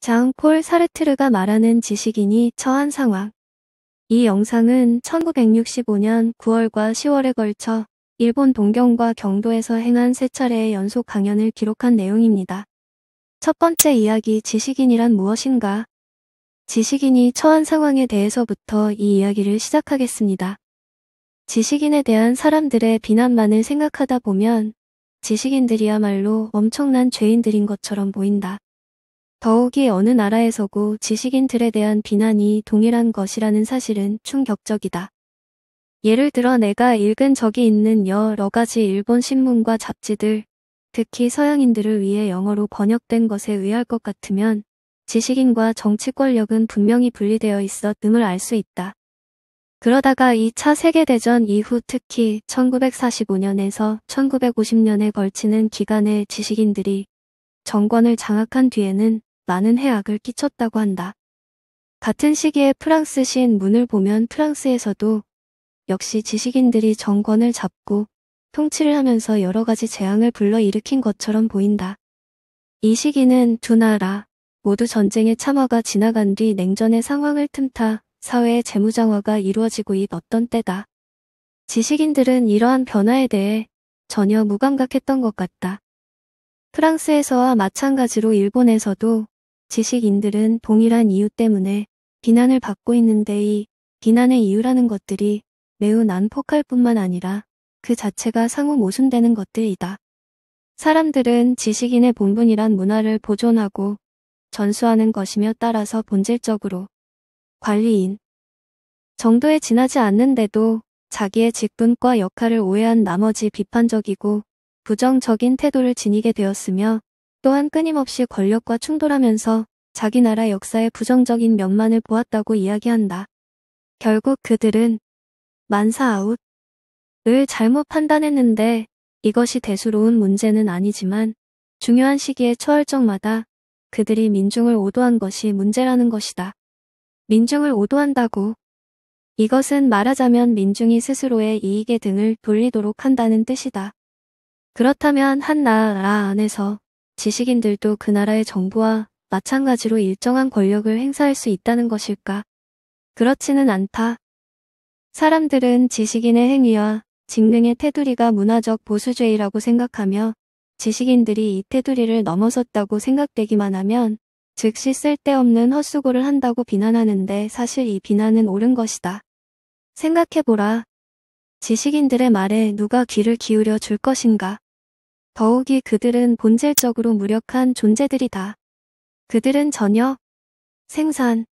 장폴 사르트르가 말하는 지식인이 처한 상황. 이 영상은 1965년 9월과 10월에 걸쳐 일본 동경과 경도에서 행한 세 차례의 연속 강연을 기록한 내용입니다. 첫 번째 이야기 지식인이란 무엇인가? 지식인이 처한 상황에 대해서부터 이 이야기를 시작하겠습니다. 지식인에 대한 사람들의 비난만을 생각하다 보면 지식인들이야말로 엄청난 죄인들인 것처럼 보인다. 더욱이 어느 나라에서고 지식인들에 대한 비난이 동일한 것이라는 사실은 충격적이다. 예를 들어 내가 읽은 적이 있는 여러 가지 일본 신문과 잡지들, 특히 서양인들을 위해 영어로 번역된 것에 의할 것 같으면 지식인과 정치 권력은 분명히 분리되어 있었음을 알 수 있다. 그러다가 2차 세계대전 이후 특히 1945년에서 1950년에 걸치는 기간에 지식인들이 정권을 장악한 뒤에는 많은 해악을 끼쳤다고 한다. 같은 시기에 프랑스 신 문을 보면 프랑스에서도 역시 지식인들이 정권을 잡고 통치를 하면서 여러 가지 재앙을 불러일으킨 것처럼 보인다. 이 시기는 두 나라 모두 전쟁의 참화가 지나간 뒤 냉전의 상황을 틈타 사회의 재무장화가 이루어지고 있었던 때다. 지식인들은 이러한 변화에 대해 전혀 무감각했던 것 같다. 프랑스에서와 마찬가지로 일본에서도 지식인들은 동일한 이유 때문에 비난을 받고 있는데 이 비난의 이유라는 것들이 매우 난폭할 뿐만 아니라 그 자체가 상호 모순되는 것들이다. 사람들은 지식인의 본분이란 문화를 보존하고 전수하는 것이며 따라서 본질적으로 관리인 정도에 지나지 않는데도 자기의 직분과 역할을 오해한 나머지 비판적이고 부정적인 태도를 지니게 되었으며 또한 끊임없이 권력과 충돌하면서 자기 나라 역사의 부정적인 면만을 보았다고 이야기한다. 결국 그들은 만사 아웃을 잘못 판단했는데 이것이 대수로운 문제는 아니지만 중요한 시기에 처할 적마다 그들이 민중을 오도한 것이 문제라는 것이다. 민중을 오도한다고 이것은 말하자면 민중이 스스로의 이익의 등을 돌리도록 한다는 뜻이다. 그렇다면 한 나라 안에서 지식인들도 그 나라의 정부와 마찬가지로 일정한 권력을 행사할 수 있다는 것일까? 그렇지는 않다. 사람들은 지식인의 행위와 직능의 테두리가 문화적 보수주의라고 생각하며 지식인들이 이 테두리를 넘어섰다고 생각되기만 하면 즉시 쓸데없는 헛수고를 한다고 비난하는데 사실 이 비난은 옳은 것이다. 생각해보라. 지식인들의 말에 누가 귀를 기울여 줄 것인가? 더욱이 그들은 본질적으로 무력한 존재들이다. 그들은 전혀 생산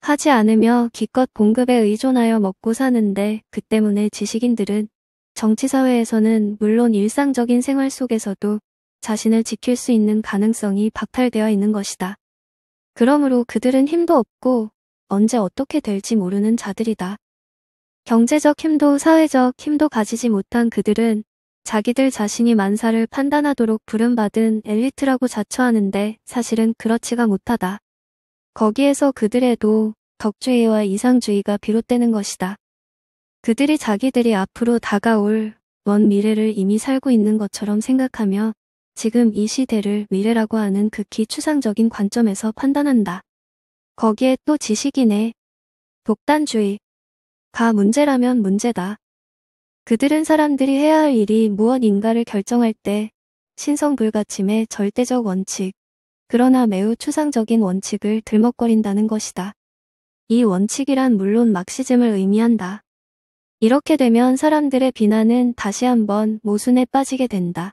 하지 않으며 기껏 공급에 의존하여 먹고 사는데 그 때문에 지식인들은 정치사회에서는 물론 일상적인 생활 속에서도 자신을 지킬 수 있는 가능성이 박탈되어 있는 것이다. 그러므로 그들은 힘도 없고 언제 어떻게 될지 모르는 자들이다. 경제적 힘도 사회적 힘도 가지지 못한 그들은 자기들 자신이 만사를 판단하도록 부름받은 엘리트라고 자처하는데 사실은 그렇지가 못하다. 거기에서 그들에도 덕주의와 이상주의가 비롯되는 것이다. 그들이 자기들이 앞으로 다가올 먼 미래를 이미 살고 있는 것처럼 생각하며 지금 이 시대를 미래라고 하는 극히 추상적인 관점에서 판단한다. 거기에 또 지식인의 독단주의가 문제라면 문제다. 그들은 사람들이 해야 할 일이 무엇인가를 결정할 때 신성불가침의 절대적 원칙, 그러나 매우 추상적인 원칙을 들먹거린다는 것이다. 이 원칙이란 물론 막시즘을 의미한다. 이렇게 되면 사람들의 비난은 다시 한번 모순에 빠지게 된다.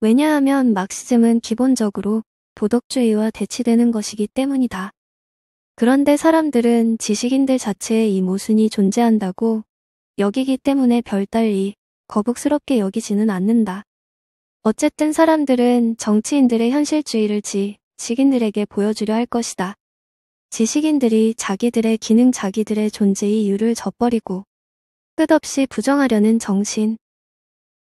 왜냐하면 막시즘은 기본적으로 도덕주의와 대치되는 것이기 때문이다. 그런데 사람들은 지식인들 자체에 이 모순이 존재한다고 여기기 때문에 별달리 거북스럽게 여기지는 않는다. 어쨌든 사람들은 정치인들의 현실주의를 지, 식인들에게 보여주려 할 것이다. 지식인들이 자기들의 기능 자기들의 존재의 이유를 져버리고 끝없이 부정하려는 정신,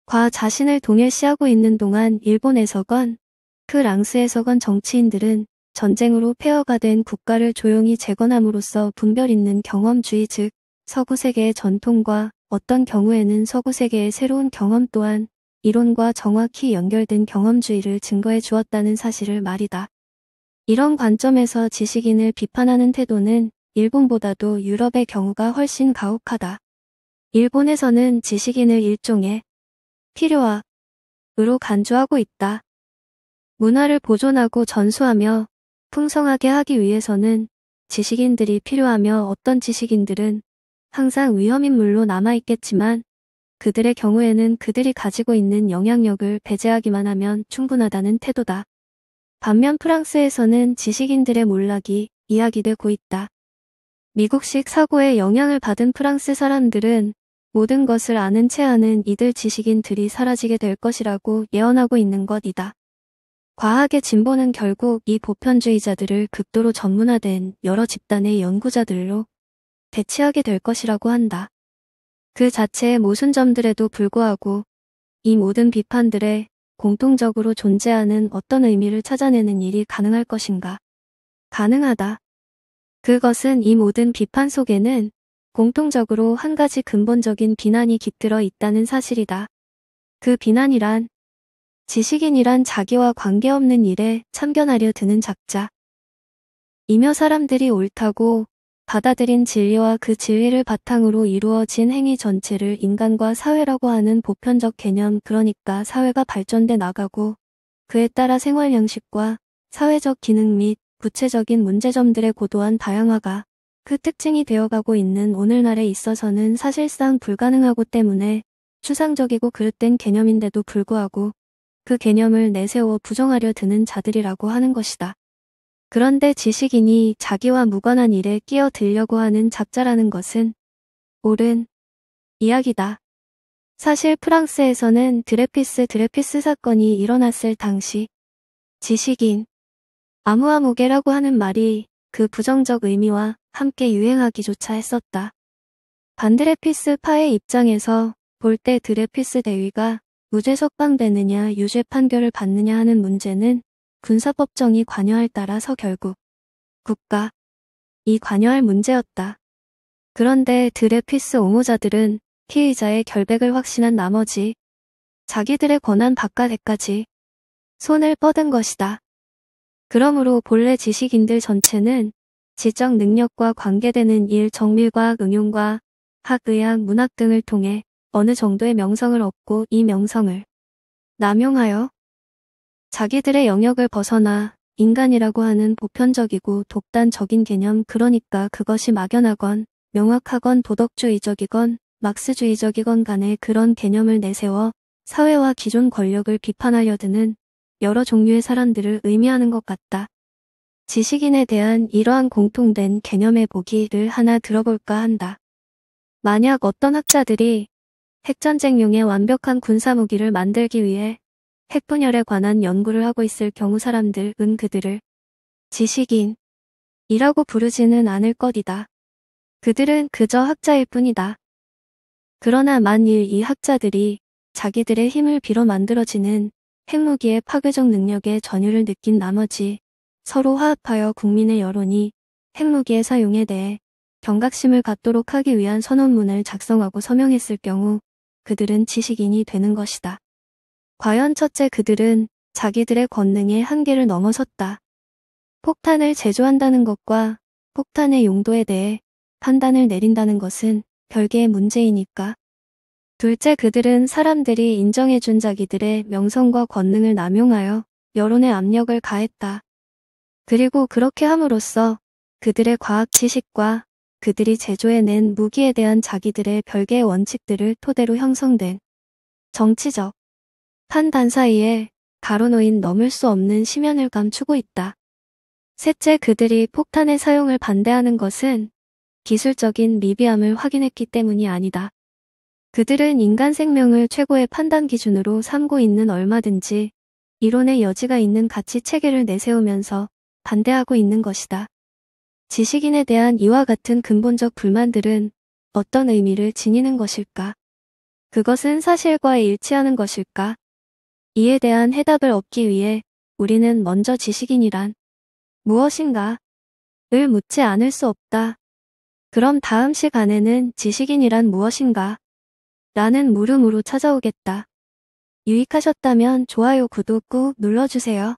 과 자신을 동일시하고 있는 동안 일본에서건 그 랑스에서건 정치인들은 전쟁으로 폐허가 된 국가를 조용히 재건함으로써 분별 있는 경험주의 즉 서구 세계의 전통과 어떤 경우에는 서구 세계의 새로운 경험 또한 이론과 정확히 연결된 경험주의를 증거해 주었다는 사실을 말이다. 이런 관점에서 지식인을 비판하는 태도는 일본보다도 유럽의 경우가 훨씬 가혹하다. 일본에서는 지식인을 일종의 필요와 으로 간주하고 있다. 문화를 보존하고 전수하며 풍성하게 하기 위해서는 지식인들이 필요하며 어떤 지식인들은 항상 위험인물로 남아있겠지만 그들의 경우에는 그들이 가지고 있는 영향력을 배제하기만 하면 충분하다는 태도다. 반면 프랑스에서는 지식인들의 몰락이 이야기되고 있다. 미국식 사고에 영향을 받은 프랑스 사람들은 모든 것을 아는 채 하는 이들 지식인들이 사라지게 될 것이라고 예언하고 있는 것이다. 과학의 진보는 결국 이 보편주의자들을 극도로 전문화된 여러 집단의 연구자들로 대치하게 될 것이라고 한다. 그 자체의 모순점들에도 불구하고 이 모든 비판들에 공통적으로 존재하는 어떤 의미를 찾아내는 일이 가능할 것인가? 가능하다. 그것은 이 모든 비판 속에는 공통적으로 한 가지 근본적인 비난이 깃들어 있다는 사실이다. 그 비난이란 지식인이란 자기와 관계없는 일에 참견하려 드는 작자. 이며 사람들이 옳다고 받아들인 진리와 그 진리를 바탕으로 이루어진 행위 전체를 인간과 사회라고 하는 보편적 개념 그러니까 사회가 발전돼 나가고 그에 따라 생활 양식과 사회적 기능 및 구체적인 문제점들의 고도한 다양화가 그 특징이 되어가고 있는 오늘날에 있어서는 사실상 불가능하고 때문에 추상적이고 그릇된 개념인데도 불구하고 그 개념을 내세워 부정하려 드는 자들이라고 하는 것이다. 그런데 지식인이 자기와 무관한 일에 끼어들려고 하는 작자라는 것은 옳은 이야기다. 사실 프랑스에서는 드레피스 드레피스 사건이 일어났을 당시 지식인 아무아무개라고 하는 말이 그 부정적 의미와 함께 유행하기조차 했었다. 반드레피스 파의 입장에서 볼 때 드레피스 대위가 무죄 석방되느냐 유죄 판결을 받느냐 하는 문제는 군사법정이 관여할 따라서 결국 국가 이 관여할 문제였다. 그런데 드레피스 옹호자들은 피의자의 결백을 확신한 나머지 자기들의 권한 바깥에까지 손을 뻗은 것이다. 그러므로 본래 지식인들 전체는 지적 능력과 관계되는 일 정밀과학 응용과 학의학 문학 등을 통해 어느 정도의 명성을 얻고 이 명성을 남용하여 자기들의 영역을 벗어나 인간이라고 하는 보편적이고 독단적인 개념 그러니까 그것이 막연하건 명확하건 도덕주의적이건 막스주의적이건 간에 그런 개념을 내세워 사회와 기존 권력을 비판하려 드는 여러 종류의 사람들을 의미하는 것 같다. 지식인에 대한 이러한 공통된 개념의 보기를 하나 들어볼까 한다. 만약 어떤 학자들이 핵전쟁용의 완벽한 군사무기를 만들기 위해 핵분열에 관한 연구를 하고 있을 경우 사람들은 그들을 지식인 이라고 부르지는 않을 것이다. 그들은 그저 학자일 뿐이다. 그러나 만일 이 학자들이 자기들의 힘을 빌어 만들어지는 핵무기의 파괴적 능력에 전율을 느낀 나머지 서로 화합하여 국민의 여론이 핵무기의 사용에 대해 경각심을 갖도록 하기 위한 선언문을 작성하고 서명했을 경우 그들은 지식인이 되는 것이다. 과연 첫째 그들은 자기들의 권능의 한계를 넘어섰다. 폭탄을 제조한다는 것과 폭탄의 용도에 대해 판단을 내린다는 것은 별개의 문제이니까. 둘째 그들은 사람들이 인정해준 자기들의 명성과 권능을 남용하여 여론의 압력을 가했다. 그리고 그렇게 함으로써 그들의 과학 지식과 그들이 제조해낸 무기에 대한 자기들의 별개의 원칙들을 토대로 형성된 정치적 판단 사이에 가로놓인 넘을 수 없는 심연을 감추고 있다. 셋째 그들이 폭탄의 사용을 반대하는 것은 기술적인 미비함을 확인했기 때문이 아니다. 그들은 인간 생명을 최고의 판단 기준으로 삼고 있는 얼마든지 이론의 여지가 있는 가치 체계를 내세우면서 반대하고 있는 것이다. 지식인에 대한 이와 같은 근본적 불만들은 어떤 의미를 지니는 것일까? 그것은 사실과 일치하는 것일까? 이에 대한 해답을 얻기 위해 우리는 먼저 지식인이란 무엇인가? 을 묻지 않을 수 없다. 그럼 다음 시간에는 지식인이란 무엇인가? 라는 물음으로 찾아오겠다. 유익하셨다면 좋아요 구독 꾹 눌러주세요.